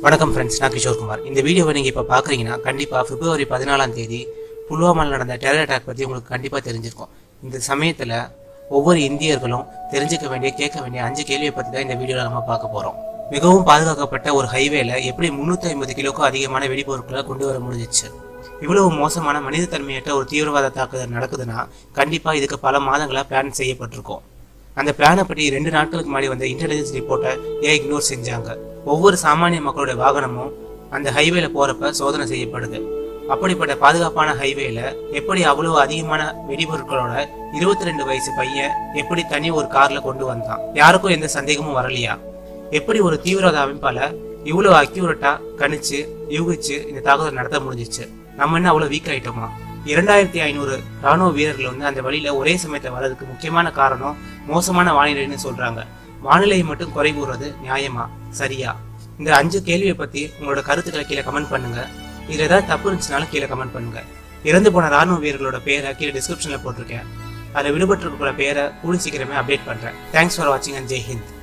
வணக்கம் ஃப்ரெண்ட்ஸ் நான் கிஷோர்குமார் இந்த வீடியோவை நீங்கள் இப்போ பார்க்குறீங்கன்னா கண்டிப்பாக பிப்ரவரி பதினாலாம் தேதி புல்வாமாவில் நடந்த டெரர் அட்டாக் பற்றி உங்களுக்கு கண்டிப்பாக தெரிஞ்சிருக்கும். இந்த சமயத்தில் ஒவ்வொரு இந்தியர்களும் தெரிஞ்சுக்க வேண்டிய கேட்க வேண்டிய அஞ்சு கேள்வியை பற்றி தான் இந்த வீடியோவில் நம்ம பார்க்க போகிறோம் மிகவும் பாதுகாக்கப்பட்ட ஒரு ஹைவேல எப்படி முந்நூற்றி ஐம்பது கிலோக்கும் அதிகமான வெடிபொருட்களை கொண்டு வர முடிஞ்சிச்சு? இவ்வளவு மோசமான மனிதத்தன்மையற்ற ஒரு தீவிரவாத தாக்குதல் நடக்குதுன்னா கண்டிப்பாக இதுக்கு பல மாதங்களாக பிளான் செய்யப்பட்டிருக்கும். அந்த பிளானை பற்றி ரெண்டு நாட்களுக்கு முன்னாடி வந்த இன்டெலிஜென்ஸ் ரிப்போர்ட்டை ஏன் இக்னோர் செஞ்சாங்க. ஒவ்வொரு சாமானிய மக்களுடைய வாகனமும் அந்த ஹைவேல போறப்ப சோதனை செய்யப்படுது. அப்படிப்பட்ட பாதுகாப்பான ஹைவேல எப்படி அவ்வளவு அதிகமான வெடிபொருட்களோட இருபத்தி ரெண்டு வயசு பையன் எப்படி தனி ஒரு கார்ல கொண்டு வந்தான்? யாருக்கும் எந்த சந்தேகமும் வரலையா? எப்படி ஒரு தீவிரவாத அமைப்பால இவ்வளவு அக்யூரட்டா கணிச்சு யூகிச்சு இந்த தாக்குதல் நடத்த முடிஞ்சிச்சு? நம்ம என்ன அவ்வளவு வீக் ஆயிட்டோமா? இரண்டாயிரத்தி ஐநூறு ராணுவ வீரர்கள் வந்து அந்த வழியில ஒரே சமயத்தை வர்றதுக்கு முக்கியமான காரணம் மோசமான வானிலைன்னு சொல்றாங்க. வானிலையை மட்டும் குறை கூறுறது நியாயமா? சரியா? இந்த அஞ்சு கேள்வியை பத்தி உங்களோட கருத்துக்களை கீழே கமெண்ட் பண்ணுங்க. இதுல ஏதாவது தப்பு இருந்துச்சுனாலும் கீழே கமெண்ட் பண்ணுங்க. இறந்து போன ராணுவ வீரர்களோட பேரை கீழே டிஸ்கிரிப்ஷன்ல போட்டிருக்கேன். அதில் விடுபட்டிருக்கிற பேரை கூடி சீக்கிரமே அப்டேட் பண்றேன். தேங்க்ஸ் ஃபார் வாட்சிங் அண்ட் ஜெய் ஹிந்த்